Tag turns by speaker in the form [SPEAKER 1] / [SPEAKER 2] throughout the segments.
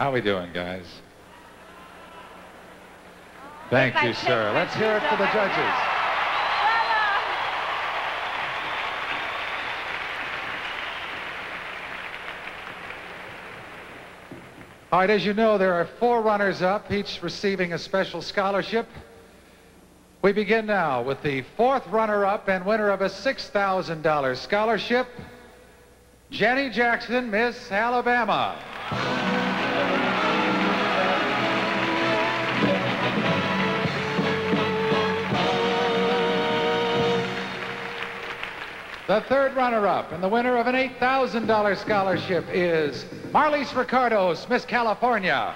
[SPEAKER 1] How we doing, guys? Thank you, sir. Let's hear it for the judges. All right, as you know, there are four runners-up, each receiving a special scholarship. We begin now with the fourth runner-up and winner of a $6,000 scholarship, Jenny Jackson, Miss Alabama. The third runner-up and the winner of an $8,000 scholarship is Marlise Ricardos, Miss California.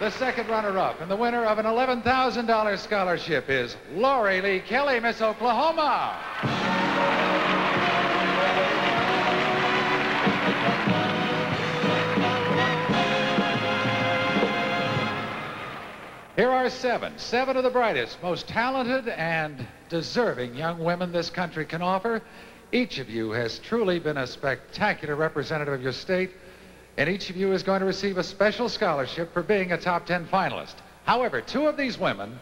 [SPEAKER 1] The second runner-up and the winner of an $11,000 scholarship is Lori Lee Kelley, Miss Oklahoma. Here are seven, seven of the brightest, most talented and deserving young women this country can offer. Each of you has truly been a spectacular representative of your state, and each of you is going to receive a special scholarship for being a top 10 finalist. However, two of these women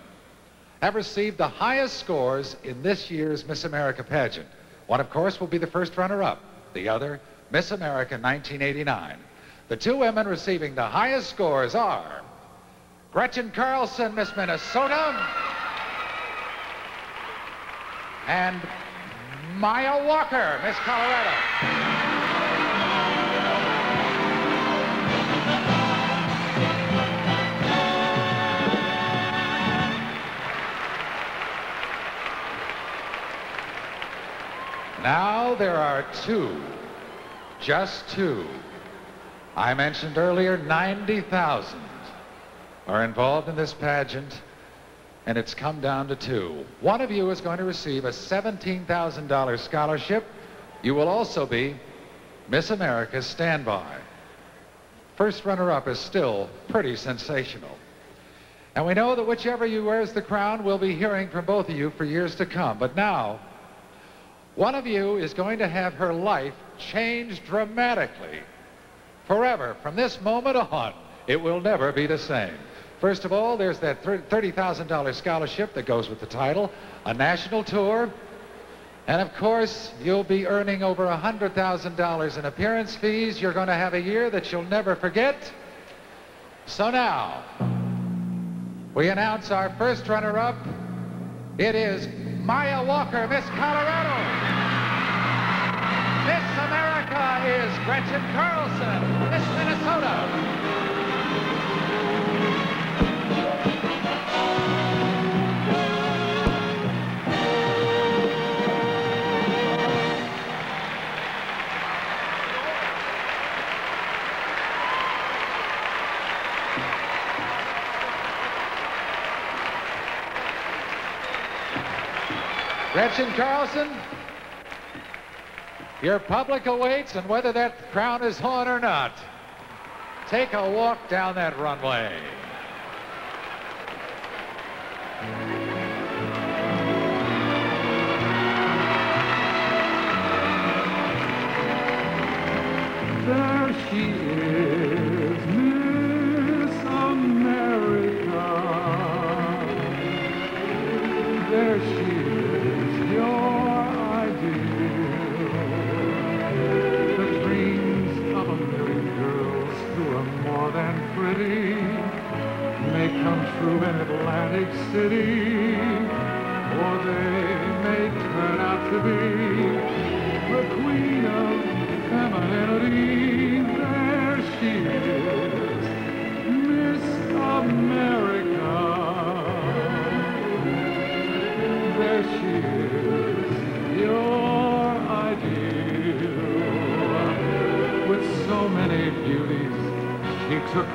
[SPEAKER 1] have received the highest scores in this year's Miss America pageant. One, of course, will be the first runner-up. The other, Miss America 1989. The two women receiving the highest scores are Gretchen Carlson, Miss Minnesota, and Maya Walker, Miss Colorado. Now there are two, just two. I mentioned earlier 90,000 are involved in this pageant, and it's come down to two. One of you is going to receive a $17,000 scholarship. You will also be Miss America's standby. First runner-up is still pretty sensational. And we know that whichever you wears the crown, we'll be hearing from both of you for years to come. But now, one of you is going to have her life changed dramatically. Forever. From this moment on, it will never be the same. First of all, there's that $30,000 scholarship that goes with the title, a national tour, and of course, you'll be earning over $100,000 in appearance fees. You're going to have a year that you'll never forget. So now, we announce our first runner-up. It is Maya Walker, Miss Colorado. Miss America is Gretchen Carlson, Miss Minnesota. Gretchen Carlson, your public awaits, and whether that crown is on or not, take a walk down that runway.
[SPEAKER 2] Come true in Atlantic City, or they may turn out to be the queen of femininity. There she is, Miss America.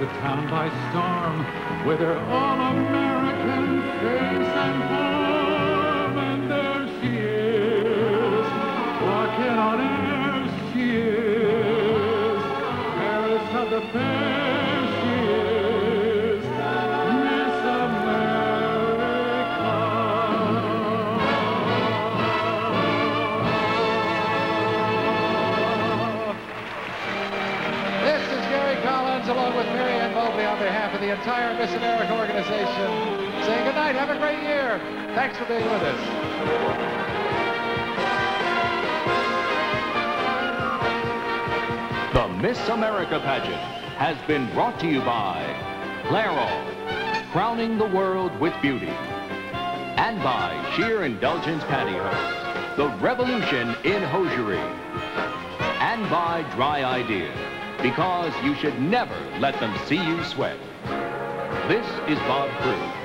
[SPEAKER 2] The town by storm with her all-American face and form. And there she is, walking on air. She is fairest of the fair.
[SPEAKER 1] Entire Miss America organization saying good night. Have a great year. Thanks for being with us.
[SPEAKER 3] The Miss America pageant has been brought to you by Clairol, crowning the world with beauty, and by Sheer Indulgence Pantyhose, the revolution in hosiery, and by Dry Idea, because you should never let them see you sweat. This is Bob Cruz.